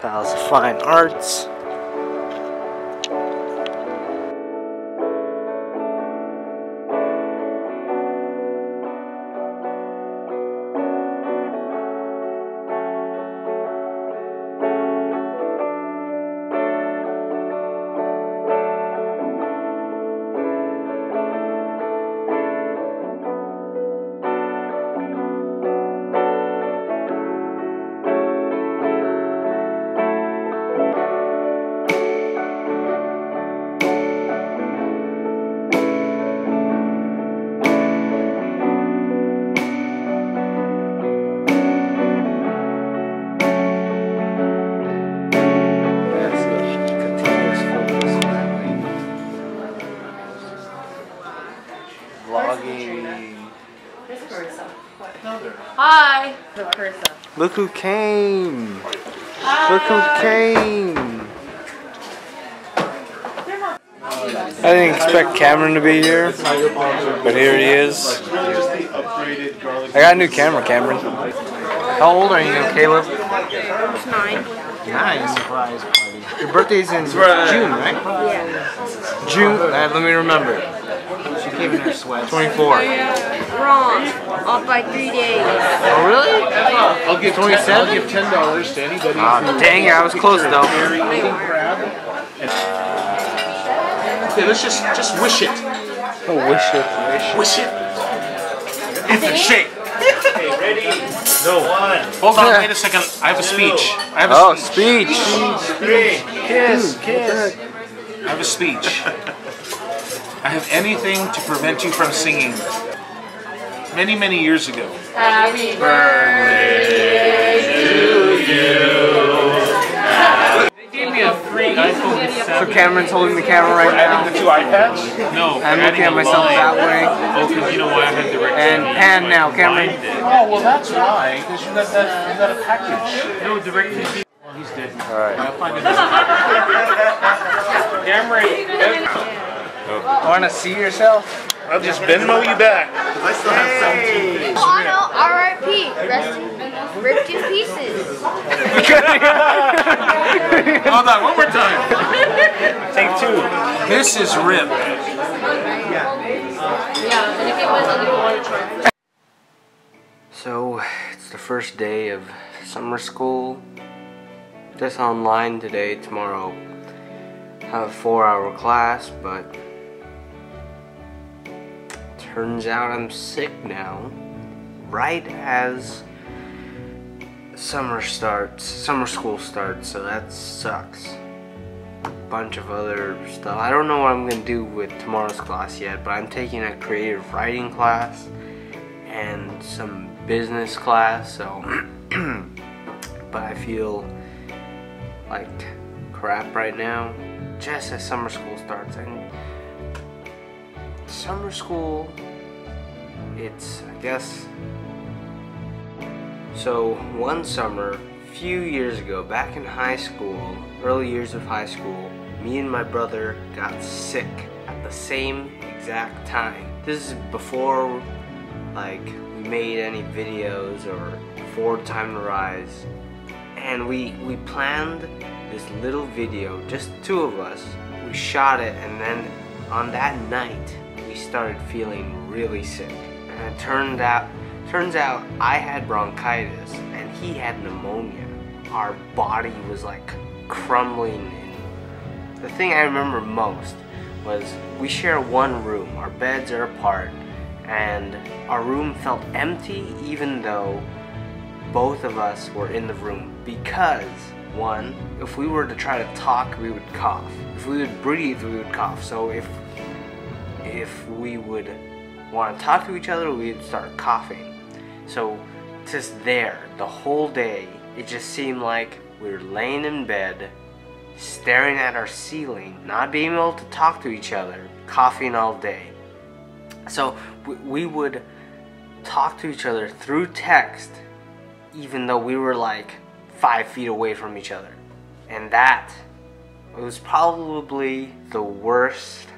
Palace of Fine Arts. Look who came! Look who came! I didn't expect Cameron to be here, but here he is. I got a new camera, Cameron. How old are you, Caleb? It's nine. Nine. Surprise party. Your birthday's in June, right? Yeah. June. Uh, let me remember. She came in her sweat. 24. Wrong. Off by three days. Oh, really? I'll give 27? I'll give ten dollars to anybody ah, who dang it, I was close though. Okay, let's just just wish it. Oh, wish it. Wish it. Infant shake. Okay, ready? No. One, Hold on, wait a second. I have a speech. I have a Oh, speech. speech. three. Kiss, kiss. I have a speech. I have anything to prevent you from singing. Many, many years ago. Happy birthday to you. They gave me a free iPhone 7. So Cameron's holding the camera right now. Adding the two iPads? No. I'm looking at myself line. that way. Oh, because you know why I had direct And pan now, Cameron. Mine. Oh, well, that's why. Because you got that, you got a package. No, DirecTV. Well, he's dead. Alright. I'll find another Camera. Want to see yourself? I'll just Venmo you back. I still have 17 Oh, no. R.I.P. Rest in, ripped in pieces. Hold on, one more time. Take two. This is Rip. Yeah, and if it was, I'll give one try. So, it's the first day of summer school. Just online today, tomorrow. Have a four hour class, but turns out I'm sick now. Right as summer starts, summer school starts, so that sucks. A bunch of other stuff. I don't know what I'm gonna do with tomorrow's class yet, but I'm taking a creative writing class and some business class, so but I feel like crap right now. Just as summer school starts and summer school it's I guess so one summer few years ago back in high school early years of high school me and my brother got sick at the same exact time. This is before like we made any videos or before time to rise. And we we planned this little video just two of us. We shot it and then on that night we started feeling really sick. And it turned out turns out I had bronchitis and he had pneumonia. Our body was like crumbling. In the thing I remember most was we share one room. Our beds are apart and our room felt empty even though both of us were in the room because one if we were to try to talk we would cough. If we would breathe we would cough. So if if we would want to talk to each other we would start coughing so just there the whole day it just seemed like we were laying in bed staring at our ceiling not being able to talk to each other coughing all day so we would talk to each other through text even though we were like five feet away from each other. And that was probably the worst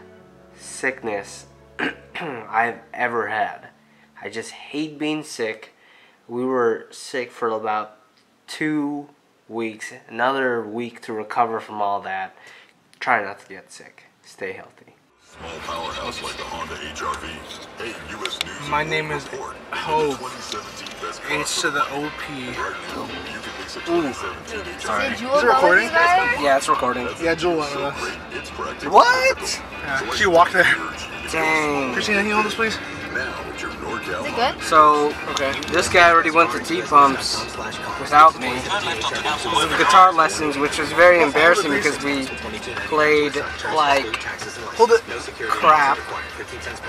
sickness I've ever had. I just hate being sick. We were sick for about two weeks, another week to recover from all that. Try not to get sick. Stay healthy. Small powerhouse like the Honda HRV. Hey, US News My name is Report. Hope. H to the OP. Right now, you can mix a 2017 HRV. Did Jewel Is it recording? Yeah, it's recording. Yeah, Jewel went with us. Great, it's practice. What? Yeah, she walked there. Dang. Christina, can you hold this, please? Now at your NorCal Is it good? So, Okay. this guy already went to T-Pumps without me. With guitar lessons, which was very embarrassing because we played like Hold it. crap.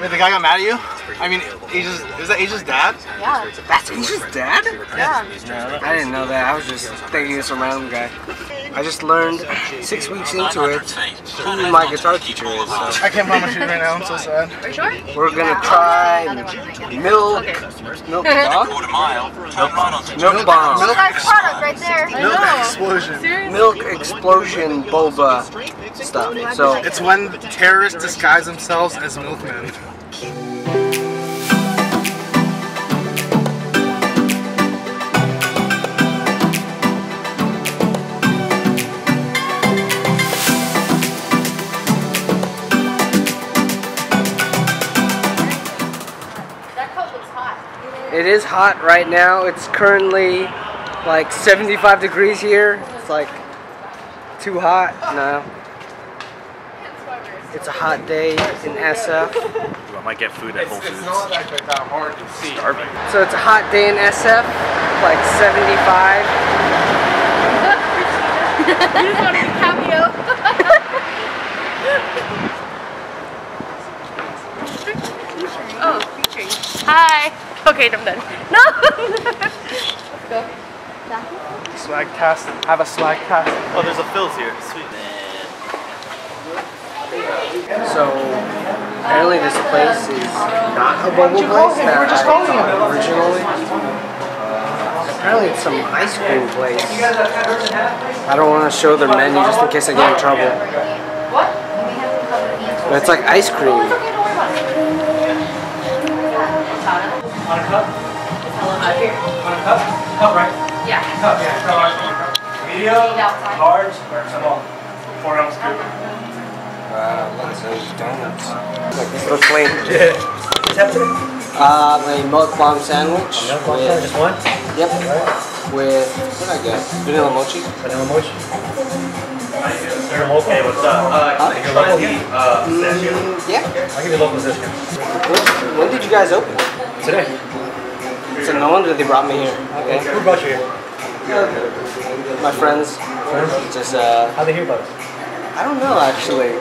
Wait, the guy got mad at you? I mean, Asia's, is that Asia's dad? Yeah. That's Asia's dad? Yeah. I didn't know that. I was just thinking he was some random guy. I just learned six weeks into it who my guitar teacher is. So I can't promise you right now. I'm so sad. Are you sure? we're gonna try Another one right now. milk, milk bomb, milk bomb, You guys product right there. Milk explosion. milk explosion boba stuff. So It's when terrorists disguise themselves as milkmen. Hot right now. It's currently like 75 degrees here. It's like too hot. No. It's a hot day in SF. I might get food at Whole Foods. actually that hard to see. Starving. So it's a hot day in SF, like 75. You just wanted a cameo. oh, featuring. Hi. Okay, I'm done. No. Let's go. Swag cast. Have a swag cast. Oh, there's a Philz here. Sweet. So apparently this place is not a bubble place that I thought originally. Apparently it's some ice cream place. I don't want to show their menu just in case I get in trouble. But it's like ice cream. Uh, lots of donuts. Like this looks lame. Uh, a milk bomb sandwich. Milk bomb sandwich, just one? Yep. With, what did I get? Vanilla mochi? Vanilla mochi. Hey, what's up? Uh, Huh? try the, uh, Mm, yeah. I'll give you a local discount. When, when did you guys open? Today. So no wonder they brought me here. Okay. Who brought you here? My friends. Friends? Just, uh, How'd they hear about us? I don't know actually.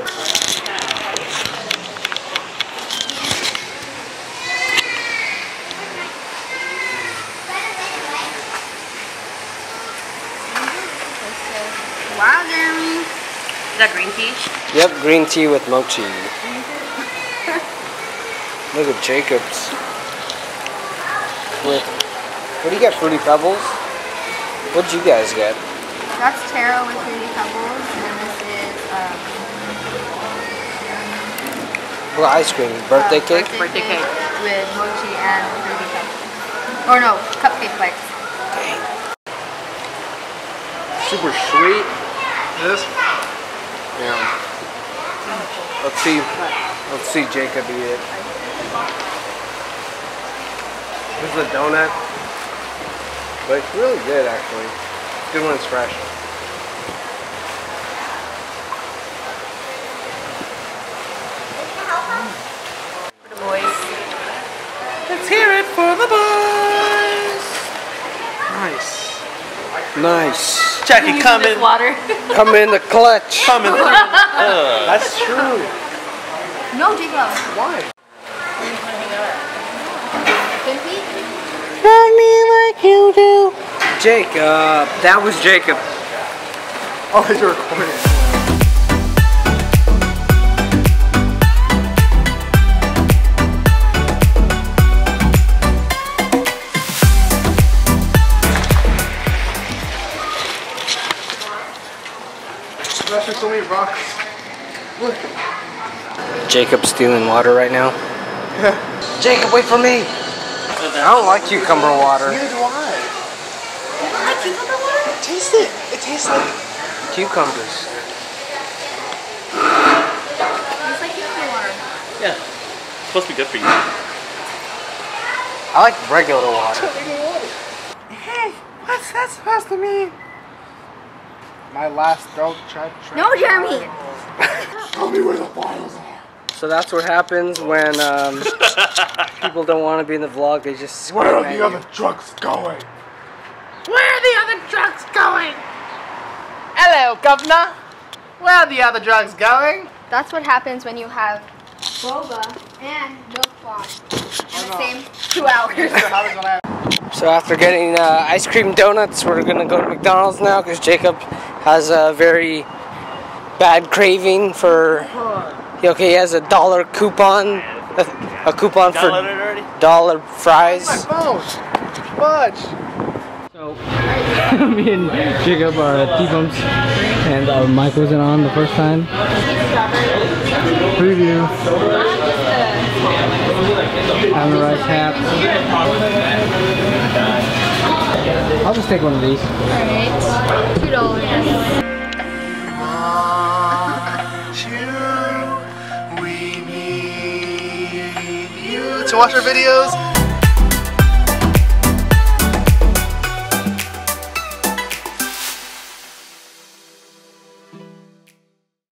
Wow, Jeremy. Is that green tea? Yep, green tea with mochi. Look at Jacob's. With, what do you get? Fruity Pebbles? What'd you guys get? That's taro with fruity pebbles, and then this is um, What ice cream? Birthday uh, cake? Birthday, cake with mochi and fruity pebbles. Or no, cupcake bites. Super sweet. This? Yeah. Let's see. Let's see Jacob eat it. Here's a donut. But it's really good actually. Good when it's fresh. The boys. Let's hear it for the boys. Nice. Nice. Jackie coming. Water. Come in the clutch. Coming through. Uh. That's true. no, Jacob. Why? Pimpy? Love me like you do. Jacob. Uh, that was Jacob. Oh, you're recording. So many rocks. Look. Jacob's stealing water right now. Jacob, wait for me. I don't like cucumber water. Neither do I. Like cucumber water? Taste it. It tastes like? Cucumbers. It's like warm. Yeah. It's supposed to be good for you. I like regular water. Hey, what's that supposed to mean? My last throat trap. No, Jeremy. Tell me where the files are. So that's what happens when um, people don't want to be in the vlog. They just scream Where are the you. other trucks going? Where are the other drugs going? Hello, governor. Where are the other drugs going? That's what happens when you have boba and milk fog in the same two hours. So after getting uh, ice cream donuts, we're gonna go to McDonald's now because Jacob has a very bad craving for. Okay, he has a dollar coupon, a, a coupon for Downloaded it already? dollar fries. My Phone. Fudge. So me and Jacob are at T-Pumps and our mic wasn't on the first time. Preview. I'm the rice hat. I'll just take one of these. Alright. Two dollars. We need you to watch our videos